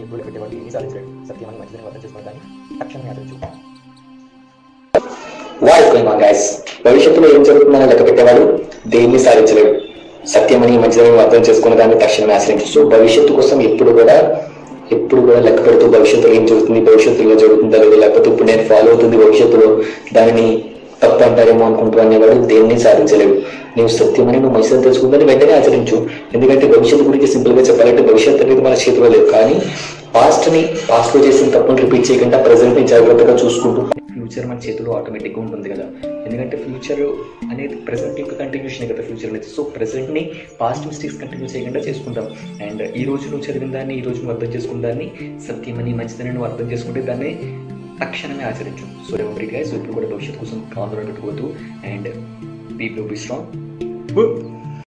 దేన్ని సాధించలేడు సత్యమని మంచిదని అర్థం చేసుకున్న దాన్ని తక్షణమే ఆచరించు వాట్ గోయింగ్ ఆన్ గైస్ భవిష్యత్తులో ఏం జరుగుతుందని లెక్క పెట్టేవాడు? దేన్ని సాధించలేడు. సత్యమని మంచిదని అర్థం చేసుకున్న దాన్ని తక్షణమే ఆశ్రయించు సో భవిష్యత్తు కోసం ఎప్పుడు కూడా ఎప్పుడు కూడా లెక్క పెడుతూ భవిష్యత్తులో ఏం జరుగుతుంది భవిష్యత్తులో జరుగుతుందా లేదా లేకపోతే ఇప్పుడు నేను ఫాలో అవుతుంది భవిష్యత్తులో దానిని తప్పు అంటారేమో అనుకుంటూ అనేవాడు దేన్ని సాధించలేవు నీవు సత్యమని నువ్వు మంచిదని తెలుసుకుందని వెంటనే ఆచరించు. ఎందుకంటే భవిష్యత్తు గురించి సింపుల్గా చెప్పాలంటే భవిష్యత్తు అనేది మన చేతిలో లేదు. కానీ పాస్ట్ని పాస్ట్లో చేసిన తప్పును రిపీట్ చేయకుండా ప్రజెంట్ని జాగ్రత్తగా చూసుకుంటూ ఫ్యూచర్ మన చేతిలో ఆటోమేటిక్గా ఉంటుంది కదా. ఎందుకంటే ఫ్యూచర్ అనేది ప్రెసెంట్ యొక్క కంటిన్యూషన్ కదా ఫ్యూచర్ అనేది. సో ప్రజెంట్ని పాస్ట్ మిస్టేక్స్ కంటిన్యూ చేయకుండా చేసుకుంటాం. అండ్ ఈ రోజు నువ్వు చదివిన దాన్ని ఈ రోజు నువ్వు అర్థం చేసుకున్న దాన్ని సత్యమని మంచిదని నువ్వు అర్థం చేసుకుంటే దాన్ని తక్షణమే ఆచరించు సో ఎవరి గైస్ ఇప్పుడు కూడా భవిష్యత్తు కోసం ఆందోళన పెట్టుకోవద్దు అండ్ బీ బీ స్ట్రాంగ్